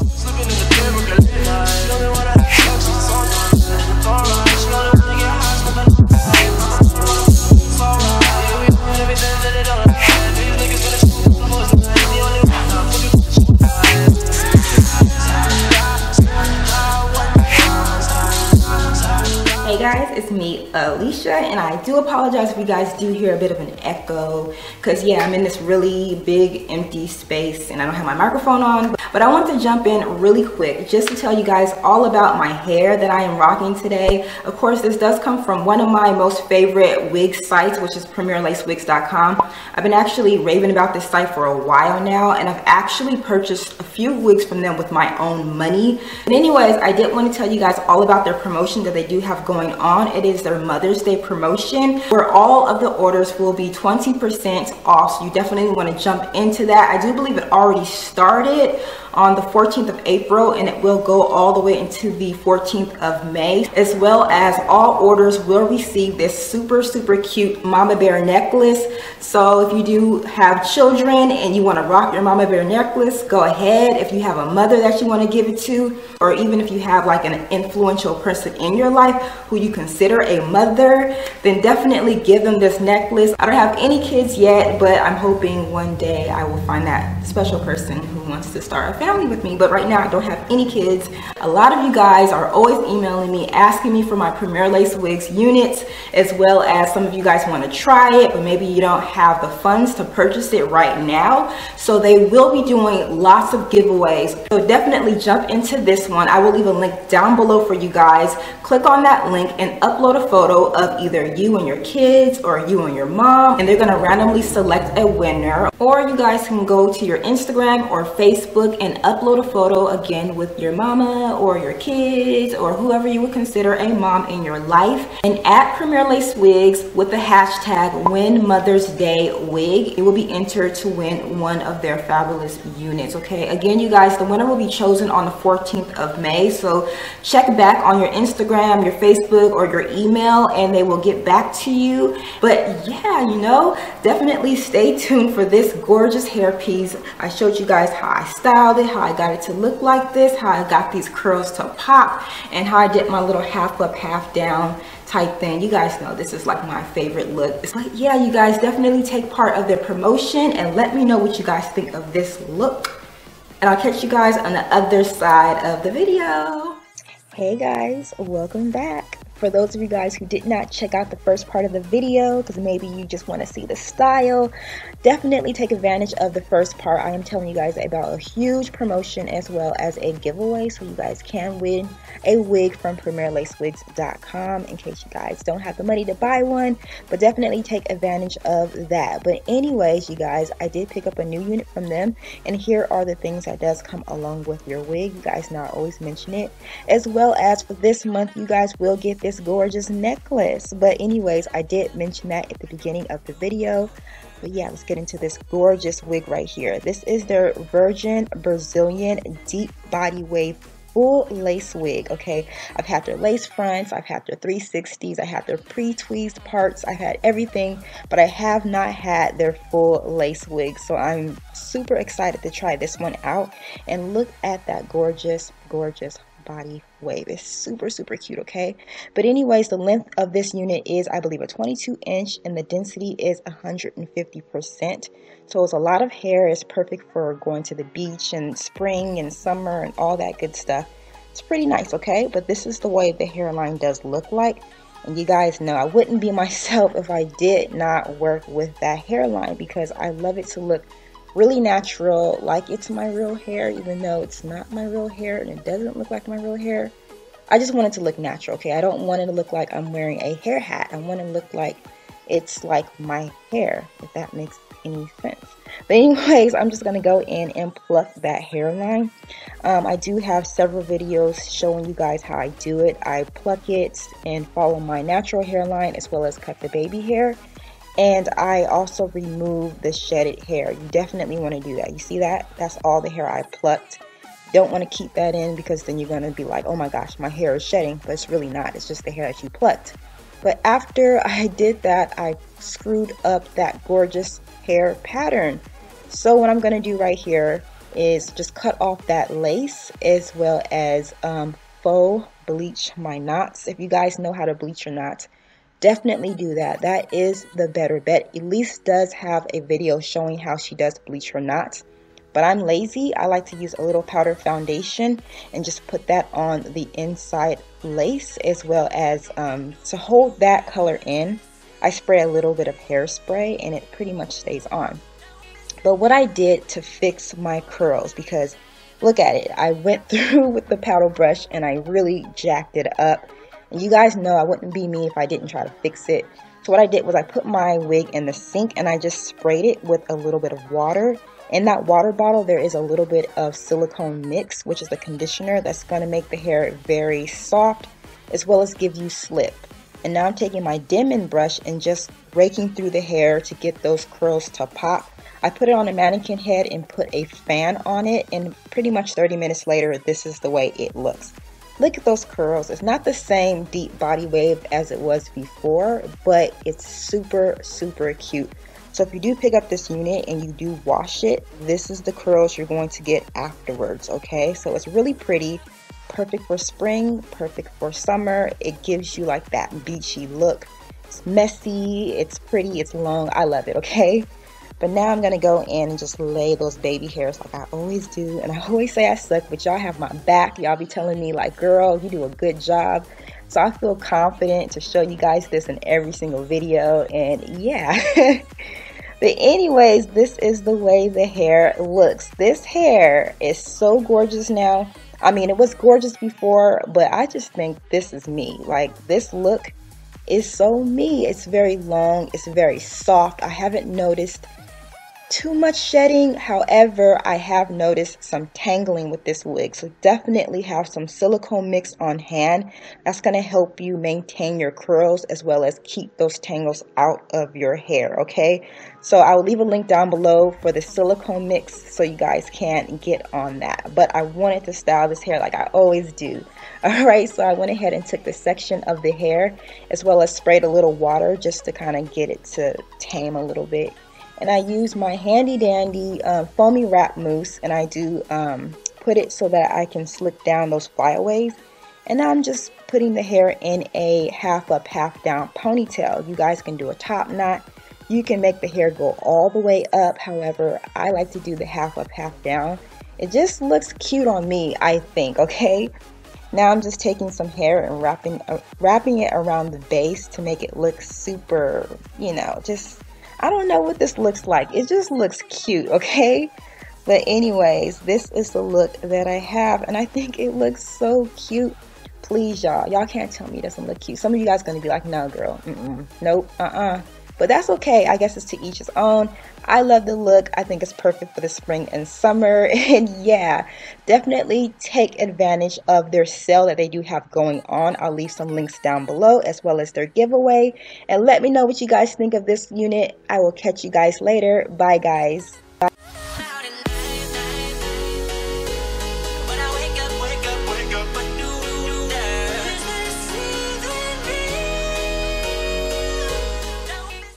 I'm slipping in it's me Alicia and I do apologize if you guys do hear a bit of an echo because yeah I'm in this really big empty space and I don't have my microphone on but I want to jump in really quick just to tell you guys all about my hair that I am rocking today. Of course this does come from one of my most favorite wig sites which is premierlacewigs.com I've been actually raving about this site for a while now and I've actually purchased a few wigs from them with my own money. But anyways I did want to tell you guys all about their promotion that they do have going on it is their Mother's Day promotion where all of the orders will be 20% off. So you definitely want to jump into that. I do believe it already started on the 14th of April and it will go all the way into the 14th of May as well as all orders will receive this super super cute mama bear necklace. So if you do have children and you want to rock your mama bear necklace go ahead. If you have a mother that you want to give it to or even if you have like an influential person in your life who you consider a mother then definitely give them this necklace. I don't have any kids yet but I'm hoping one day I will find that special person wants to start a family with me, but right now I don't have any kids. A lot of you guys are always emailing me, asking me for my Premier Lace Wigs units, as well as some of you guys want to try it, but maybe you don't have the funds to purchase it right now. So they will be doing lots of giveaways. So definitely jump into this one. I will leave a link down below for you guys. Click on that link and upload a photo of either you and your kids or you and your mom, and they're gonna randomly select a winner. Or you guys can go to your Instagram or Facebook and upload a photo again with your mama or your kids or whoever you would consider a mom in your life and at Premier Lace Wigs with the hashtag win Mother's Day wig. It will be entered to win one of their fabulous units. Okay, again, you guys, the winner will be chosen on the 14th of May. So check back on your Instagram, your Facebook, or your email, and they will get back to you. But yeah, you know, definitely stay tuned for this gorgeous hairpiece. I showed you guys how I styled it, how I got it to look like this, how I got these curls to pop, and how I did my little half up, half down type thing. You guys know this is like my favorite look. But yeah, you guys definitely take part of their promotion and let me know what you guys think of this look. And I'll catch you guys on the other side of the video. Hey guys, welcome back. For those of you guys who did not check out the first part of the video, because maybe you just want to see the style, definitely take advantage of the first part. I am telling you guys about a huge promotion as well as a giveaway, so you guys can win a wig from PremierLaceWigs.com in case you guys don't have the money to buy one, but definitely take advantage of that. But anyways, you guys, I did pick up a new unit from them, and here are the things that does come along with your wig. You guys know I always mention it, as well as for this month, you guys will get this this gorgeous necklace. But anyways, I did mention that at the beginning of the video. But yeah, let's get into this gorgeous wig right here. This is their Virgin Brazilian Deep Body Wave full lace wig okay i've had their lace fronts i've had their 360s i have their pre-tweezed parts i've had everything but i have not had their full lace wig so i'm super excited to try this one out and look at that gorgeous gorgeous body wave. It's super, super cute, okay? But anyways, the length of this unit is, I believe, a 22 inch and the density is 150%. So it's a lot of hair. It's perfect for going to the beach and spring and summer and all that good stuff. It's pretty nice, okay? But this is the way the hairline does look like. And you guys know I wouldn't be myself if I did not work with that hairline because I love it to look really natural, like it's my real hair, even though it's not my real hair and it doesn't look like my real hair. I just want it to look natural, okay? I don't want it to look like I'm wearing a hair hat. I want it to look like it's like my hair, if that makes any sense. But anyways, I'm just to go in and pluck that hairline. Um, I do have several videos showing you guys how I do it. I pluck it and follow my natural hairline as well as cut the baby hair and I also remove the shedded hair. You definitely want to do that. You see that? That's all the hair I plucked. Don't want to keep that in because then you're going to be like, oh my gosh, my hair is shedding, but it's really not. It's just the hair that you plucked. But after I did that, I screwed up that gorgeous hair pattern. So what I'm going to do right here is just cut off that lace as well as um, faux bleach my knots. If you guys know how to bleach your knots, definitely do that. That is the better bet. Elise does have a video showing how she does bleach her knots. But I'm lazy. I like to use a little powder foundation and just put that on the inside lace as well as um, to hold that color in. I spray a little bit of hairspray and it pretty much stays on. But what I did to fix my curls because look at it. I went through with the paddle brush and I really jacked it up. And you guys know I wouldn't be me if I didn't try to fix it. So what I did was I put my wig in the sink and I just sprayed it with a little bit of water. In that water bottle, there is a little bit of Silicon Mix, which is the conditioner that's going to make the hair very soft as well as give you slip. And now I'm taking my Denman brush and just raking through the hair to get those curls to pop. I put it on a mannequin head and put a fan on it and pretty much 30 minutes later this is the way it looks. Look at those curls. It's not the same deep body wave as it was before, but it's super, super cute. So if you do pick up this unit and you do wash it, this is the curls you're going to get afterwards, okay? So it's really pretty, perfect for spring, perfect for summer. It gives you like that beachy look. It's messy, it's pretty, it's long. I love it, okay? But now I'm to go in and just lay those baby hairs like I always do. And I always say I suck, but y'all have my back. Y'all be telling me like, girl, you do a good job. So I feel confident to show you guys this in every single video. And yeah. but anyways, this is the way the hair looks. This hair is so gorgeous now. I mean, it was gorgeous before, but I just think this is me. Like this look is so me. It's very long. It's very soft. I haven't noticed too much shedding. However, I have noticed some tangling with this wig. So definitely have some Silicon Mix on hand. That's going to help you maintain your curls as well as keep those tangles out of your hair. Okay. So I will leave a link down below for the Silicon Mix so you guys can get on that. But I wanted to style this hair like I always do. Alright, so I went ahead and took the section of the hair as well as sprayed a little water just to kind of get it to tame a little bit and I use my handy dandy uh, foamy wrap mousse and I do um, put it so that I can slick down those flyaways. And I'm just putting the hair in a half up half down ponytail. You guys can do a top knot. You can make the hair go all the way up. However I like to do the half up half down. It just looks cute on me I think okay? Now I'm just taking some hair and wrapping uh, wrapping it around the base to make it look super you know just I don't know what this looks like. It just looks cute, okay? But anyways, this is the look that I have, and I think it looks so cute. Please, y'all. Y'all can't tell me it doesn't look cute. Some of you guys to be like, no, girl. Mm -mm. Nope. Uh-uh. But that's okay. I guess it's to each his own. I love the look. I think it's perfect for the spring and summer. And yeah, definitely take advantage of their sale that they do have going on. I'll leave some links down below as well as their giveaway. And let me know what you guys think of this unit. I will catch you guys later. Bye, guys.